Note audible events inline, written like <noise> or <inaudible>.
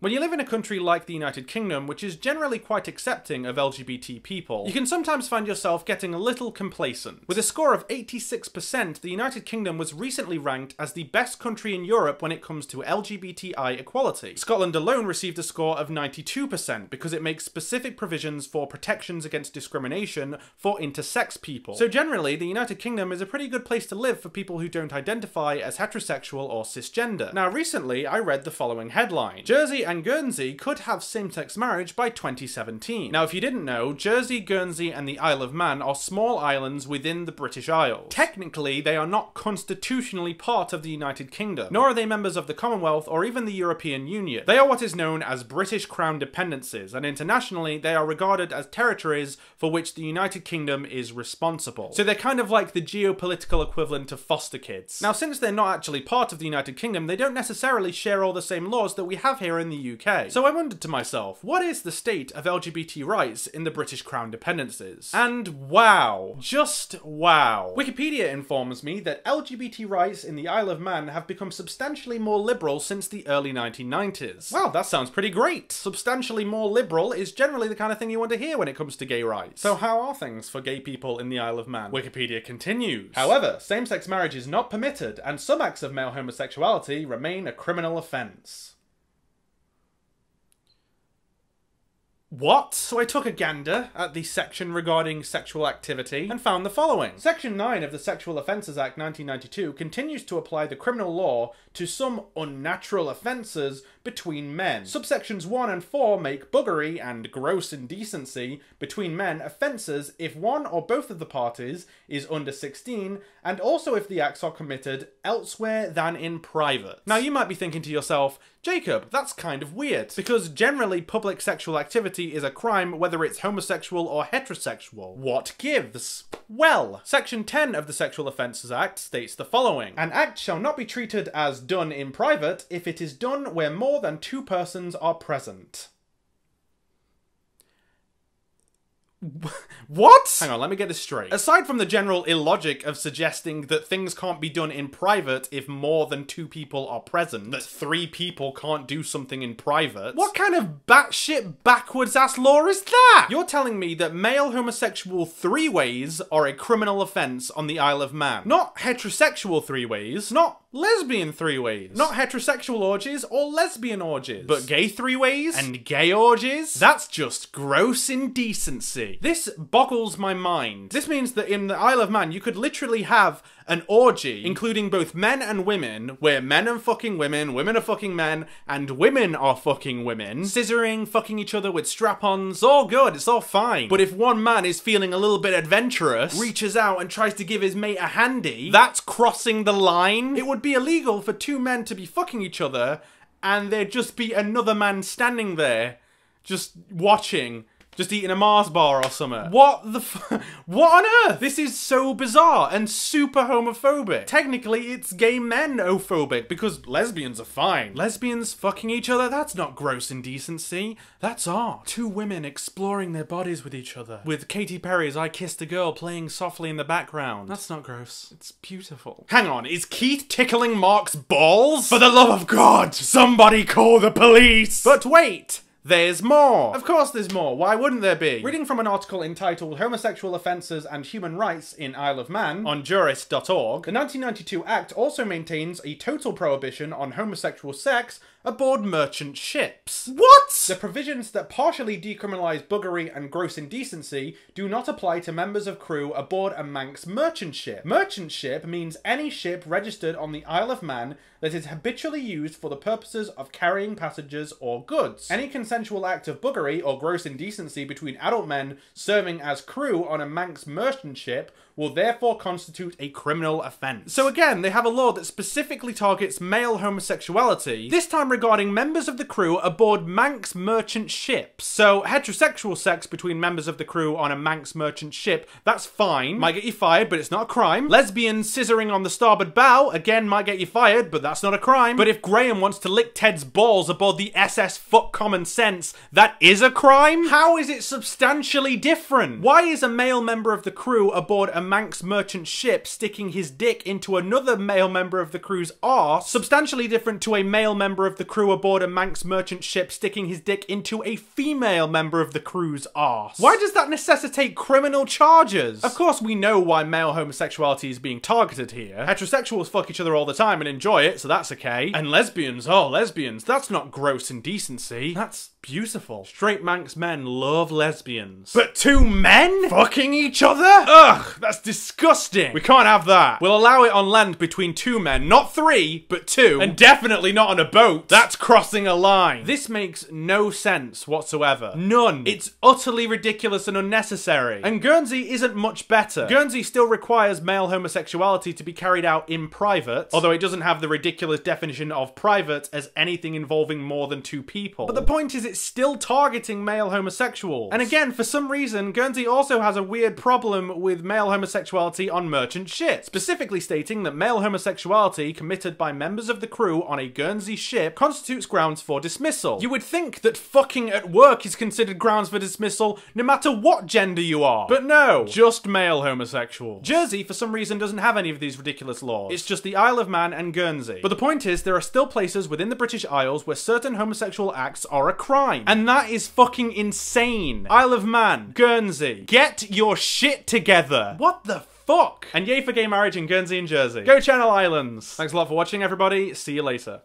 When you live in a country like the United Kingdom, which is generally quite accepting of LGBT people, you can sometimes find yourself getting a little complacent. With a score of 86%, the United Kingdom was recently ranked as the best country in Europe when it comes to LGBTI equality. Scotland alone received a score of 92% because it makes specific provisions for protections against discrimination for intersex people. So generally, the United Kingdom is a pretty good place to live for people who don't identify as heterosexual or cisgender. Now recently, I read the following headline. Jersey and Guernsey could have same-sex marriage by 2017. Now, if you didn't know, Jersey, Guernsey, and the Isle of Man are small islands within the British Isles. Technically, they are not constitutionally part of the United Kingdom, nor are they members of the Commonwealth or even the European Union. They are what is known as British Crown dependencies, and internationally, they are regarded as territories for which the United Kingdom is responsible. So they're kind of like the geopolitical equivalent of foster kids. Now, since they're not actually part of the United Kingdom, they don't necessarily share all the same laws that we have here in the the UK. So I wondered to myself, what is the state of LGBT rights in the British Crown dependencies? And wow, just wow. Wikipedia informs me that LGBT rights in the Isle of Man have become substantially more liberal since the early 1990s. Wow, that sounds pretty great. Substantially more liberal is generally the kind of thing you want to hear when it comes to gay rights. So how are things for gay people in the Isle of Man? Wikipedia continues. However, same-sex marriage is not permitted and some acts of male homosexuality remain a criminal offence. What? So I took a gander at the section regarding sexual activity and found the following. Section 9 of the Sexual Offences Act 1992 continues to apply the criminal law to some unnatural offences between men. Subsections 1 and 4 make buggery and gross indecency between men offences if one or both of the parties is under 16 and also if the acts are committed elsewhere than in private. Now you might be thinking to yourself, Jacob, that's kind of weird, because generally public sexual activity is a crime whether it's homosexual or heterosexual. What gives? Well, Section 10 of the Sexual Offences Act states the following. An act shall not be treated as done in private if it is done where more than two persons are present. <laughs> What? Hang on, let me get this straight. Aside from the general illogic of suggesting that things can't be done in private if more than two people are present, that three people can't do something in private, what kind of batshit backwards ass law is that? You're telling me that male homosexual three ways are a criminal offence on the Isle of Man. Not heterosexual three ways, not lesbian three ways, not heterosexual orgies or lesbian orgies, but gay three ways and gay orgies? That's just gross indecency. This boggles my mind. This means that in the Isle of Man, you could literally have an orgy, including both men and women, where men are fucking women, women are fucking men, and women are fucking women, scissoring, fucking each other with strap-ons, all good, it's all fine. But if one man is feeling a little bit adventurous, reaches out and tries to give his mate a handy, that's crossing the line. It would be illegal for two men to be fucking each other, and there'd just be another man standing there, just watching, just eating a Mars bar or something. What the f- <laughs> What on earth? This is so bizarre and super homophobic. Technically, it's gay men ophobic because lesbians are fine. Lesbians fucking each other, that's not gross indecency. That's art. Two women exploring their bodies with each other. With Katy Perry's I Kissed a Girl playing softly in the background. That's not gross. It's beautiful. Hang on, is Keith tickling Mark's balls? For the love of God, somebody call the police! But wait! There's more! Of course there's more, why wouldn't there be? Reading from an article entitled Homosexual Offences and Human Rights in Isle of Man on jurist.org, the 1992 Act also maintains a total prohibition on homosexual sex aboard merchant ships. What? The provisions that partially decriminalise buggery and gross indecency do not apply to members of crew aboard a Manx merchant ship. Merchant ship means any ship registered on the Isle of Man that is habitually used for the purposes of carrying passengers or goods. Any consensual act of buggery or gross indecency between adult men serving as crew on a Manx merchant ship will therefore constitute a criminal offence. So again, they have a law that specifically targets male homosexuality, this time regarding members of the crew aboard Manx merchant ships. So heterosexual sex between members of the crew on a Manx merchant ship, that's fine, might get you fired, but it's not a crime. Lesbian scissoring on the starboard bow, again, might get you fired, but that's not a crime. But if Graham wants to lick Ted's balls aboard the SS Fuck Common Sense, that is a crime? How is it substantially different? Why is a male member of the crew aboard a Manx merchant ship sticking his dick into another male member of the crew's arse, substantially different to a male member of the crew aboard a Manx merchant ship sticking his dick into a female member of the crew's arse. Why does that necessitate criminal charges? Of course, we know why male homosexuality is being targeted here. Heterosexuals fuck each other all the time and enjoy it, so that's okay. And lesbians, oh, lesbians, that's not gross indecency. That's beautiful. Straight Manx men love lesbians. But two men fucking each other? Ugh, that's disgusting. We can't have that. We'll allow it on land between two men, not three, but two. And definitely not on a boat. That's crossing a line. This makes no sense whatsoever. None. It's utterly ridiculous and unnecessary. And Guernsey isn't much better. Guernsey still requires male homosexuality to be carried out in private, although it doesn't have the ridiculous definition of private as anything involving more than two people. But the point is it's still targeting male homosexuals. And again, for some reason, Guernsey also has a weird problem with male homosexuality on merchant ships, specifically stating that male homosexuality committed by members of the crew on a Guernsey ship constitutes grounds for dismissal. You would think that fucking at work is considered grounds for dismissal no matter what gender you are. But no, just male homosexuals. Jersey, for some reason, doesn't have any of these ridiculous laws. It's just the Isle of Man and Guernsey. But the point is, there are still places within the British Isles where certain homosexual acts are a crime. And that is fucking insane. Isle of Man, Guernsey, get your shit together. What the fuck? And yay for gay marriage in Guernsey and Jersey. Go Channel Islands. Thanks a lot for watching, everybody. See you later.